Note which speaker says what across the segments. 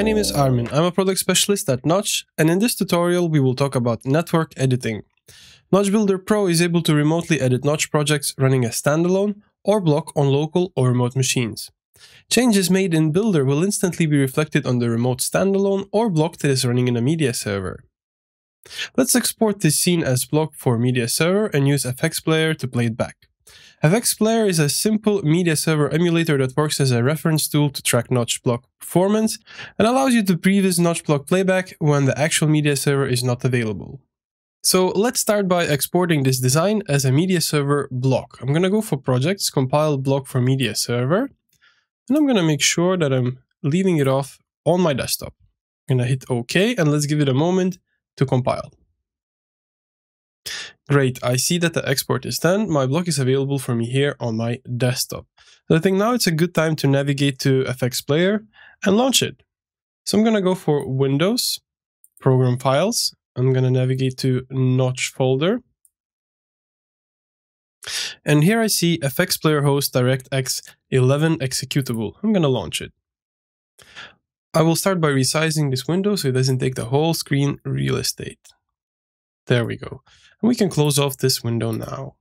Speaker 1: My name is Armin, I'm a product specialist at Notch, and in this tutorial we will talk about network editing. Notch Builder Pro is able to remotely edit Notch projects running as standalone or block on local or remote machines. Changes made in Builder will instantly be reflected on the remote standalone or block that is running in a media server. Let's export this scene as block for media server and use FX Player to play it back. FX Player is a simple media server emulator that works as a reference tool to track Notch block performance and allows you to previous Notch block playback when the actual media server is not available. So let's start by exporting this design as a media server block. I'm going to go for projects, compile block for media server, and I'm going to make sure that I'm leaving it off on my desktop. I'm going to hit OK and let's give it a moment to compile. Great, I see that the export is done. My block is available for me here on my desktop. So I think now it's a good time to navigate to FX Player and launch it. So I'm going to go for Windows, Program Files. I'm going to navigate to Notch folder. And here I see FX Player Host DirectX 11 executable. I'm going to launch it. I will start by resizing this window so it doesn't take the whole screen real estate. There we go. And we can close off this window now.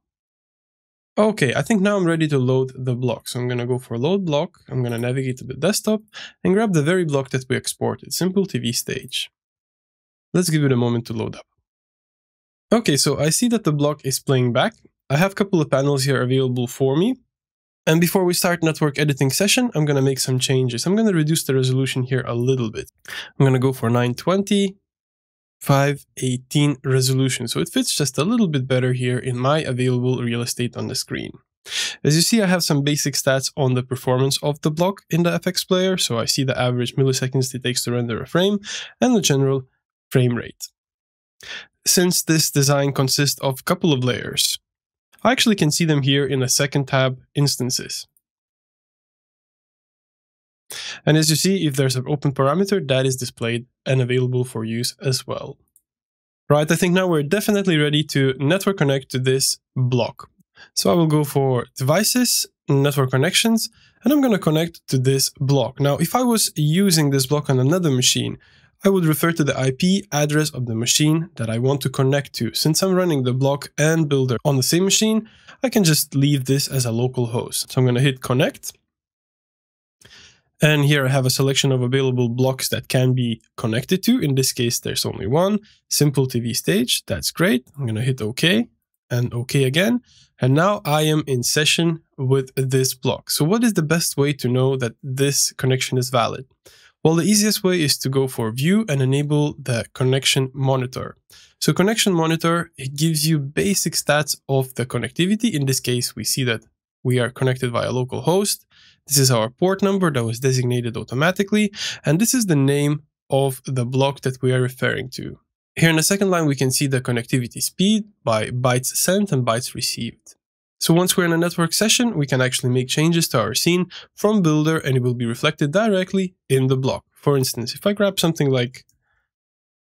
Speaker 1: Okay, I think now I'm ready to load the block. So I'm to go for load block. I'm to navigate to the desktop and grab the very block that we exported, Simple TV Stage. Let's give it a moment to load up. Okay, so I see that the block is playing back. I have a couple of panels here available for me. And before we start network editing session, I'm to make some changes. I'm to reduce the resolution here a little bit. I'm to go for 920, 518 resolution. So it fits just a little bit better here in my available real estate on the screen. As you see, I have some basic stats on the performance of the block in the FX player. So I see the average milliseconds it takes to render a frame and the general frame rate. Since this design consists of a couple of layers, I actually can see them here in the second tab, Instances. And as you see, if there's an open parameter, that is displayed and available for use as well. Right, I think now we're definitely ready to network connect to this block. So I will go for Devices, Network Connections, and I'm going to connect to this block. Now, if I was using this block on another machine, I would refer to the IP address of the machine that I want to connect to. Since I'm running the block and builder on the same machine, I can just leave this as a local host. So I'm going to hit connect. And here I have a selection of available blocks that can be connected to. In this case, there's only one. Simple TV stage. That's great. I'm going to hit OK and OK again. And now I am in session with this block. So what is the best way to know that this connection is valid? Well, the easiest way is to go for view and enable the connection monitor. So connection monitor, it gives you basic stats of the connectivity. In this case, we see that we are connected via local host. This is our port number that was designated automatically. And this is the name of the block that we are referring to. Here in the second line, we can see the connectivity speed by bytes sent and bytes received. So once we're in a network session, we can actually make changes to our scene from Builder and it will be reflected directly in the block. For instance, if I grab something like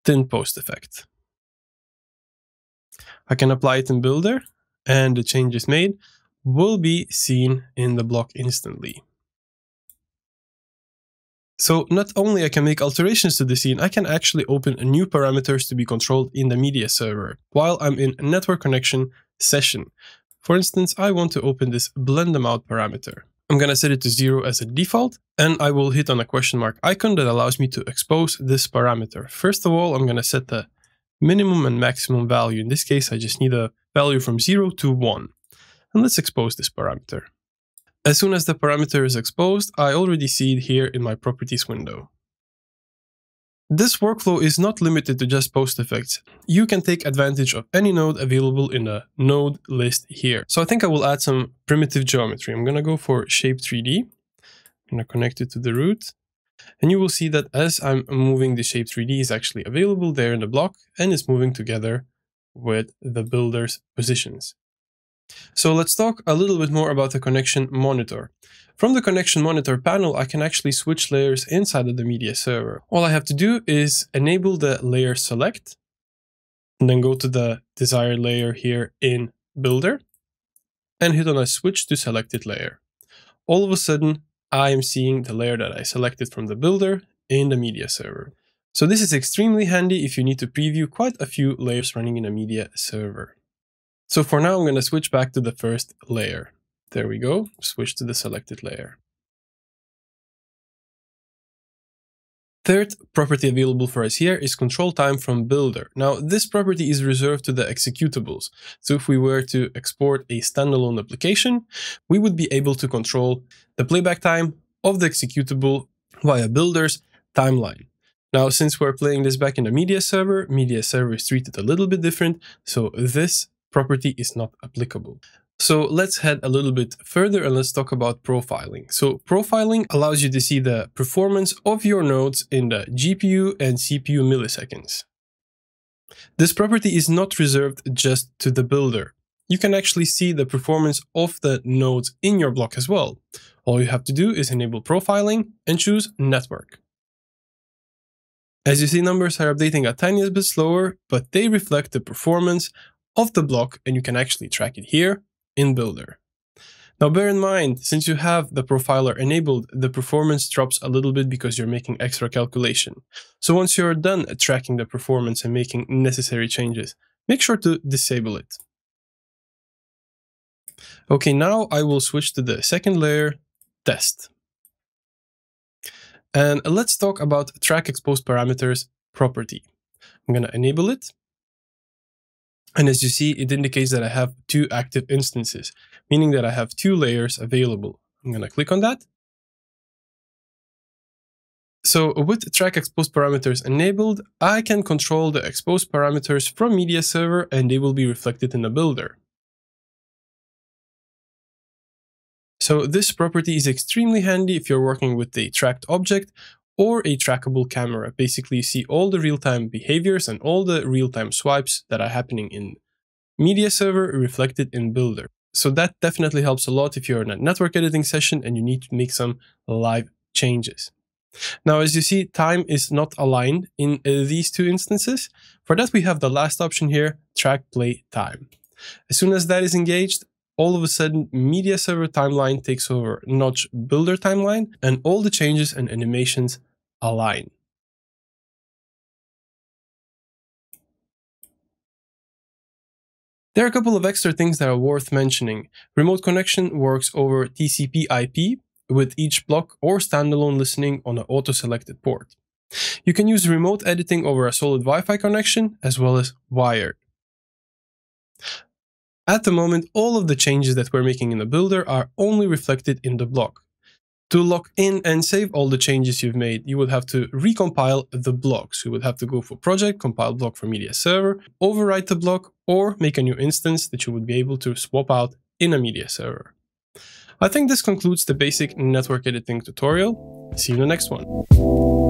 Speaker 1: thin post effect, I can apply it in Builder and the changes made will be seen in the block instantly. So not only I can make alterations to the scene, I can actually open new parameters to be controlled in the media server while I'm in network connection session. For instance, I want to open this blend amount parameter. I'm going to set it to zero as a default, and I will hit on a question mark icon that allows me to expose this parameter. First of all, I'm going to set the minimum and maximum value. In this case, I just need a value from zero to one. And let's expose this parameter. As soon as the parameter is exposed, I already see it here in my properties window. This workflow is not limited to just post effects. You can take advantage of any node available in the node list here. So I think I will add some primitive geometry. I'm going to go for shape 3D. I'm going to connect it to the root. And you will see that as I'm moving the shape 3D is actually available there in the block and is moving together with the builder's positions. So let's talk a little bit more about the connection monitor. From the connection monitor panel, I can actually switch layers inside of the media server. All I have to do is enable the layer select and then go to the desired layer here in builder and hit on a switch to selected layer. All of a sudden, I am seeing the layer that I selected from the builder in the media server. So this is extremely handy if you need to preview quite a few layers running in a media server. So for now, I'm going to switch back to the first layer. There we go, switch to the selected layer. Third property available for us here is control time from builder. Now, this property is reserved to the executables. So if we were to export a standalone application, we would be able to control the playback time of the executable via builder's timeline. Now, since we're playing this back in the media server, media server is treated a little bit different, so this property is not applicable. So let's head a little bit further and let's talk about profiling. So profiling allows you to see the performance of your nodes in the GPU and CPU milliseconds. This property is not reserved just to the builder. You can actually see the performance of the nodes in your block as well. All you have to do is enable profiling and choose network. As you see, numbers are updating a tiny bit slower, but they reflect the performance of the block and you can actually track it here in Builder. Now bear in mind, since you have the profiler enabled, the performance drops a little bit because you're making extra calculation. So once you're done tracking the performance and making necessary changes, make sure to disable it. Okay, now I will switch to the second layer, test. And let's talk about track exposed parameters property. I'm going to enable it. And as you see, it indicates that I have two active instances, meaning that I have two layers available. I'm going to click on that. So with track exposed parameters enabled, I can control the exposed parameters from media server and they will be reflected in the builder. So this property is extremely handy if you're working with a tracked object or a trackable camera. Basically, you see all the real-time behaviors and all the real-time swipes that are happening in media server reflected in Builder. So that definitely helps a lot if you're in a network editing session and you need to make some live changes. Now, as you see, time is not aligned in uh, these two instances. For that, we have the last option here, track play time. As soon as that is engaged, all of a sudden media server timeline takes over notch builder timeline and all the changes and animations align. There are a couple of extra things that are worth mentioning. Remote connection works over TCP IP with each block or standalone listening on an auto-selected port. You can use remote editing over a solid Wi-Fi connection as well as wired. At the moment, all of the changes that we're making in the builder are only reflected in the block. To lock in and save all the changes you've made, you would have to recompile the blocks. You would have to go for project, compile block for media server, overwrite the block, or make a new instance that you would be able to swap out in a media server. I think this concludes the basic network editing tutorial. See you in the next one.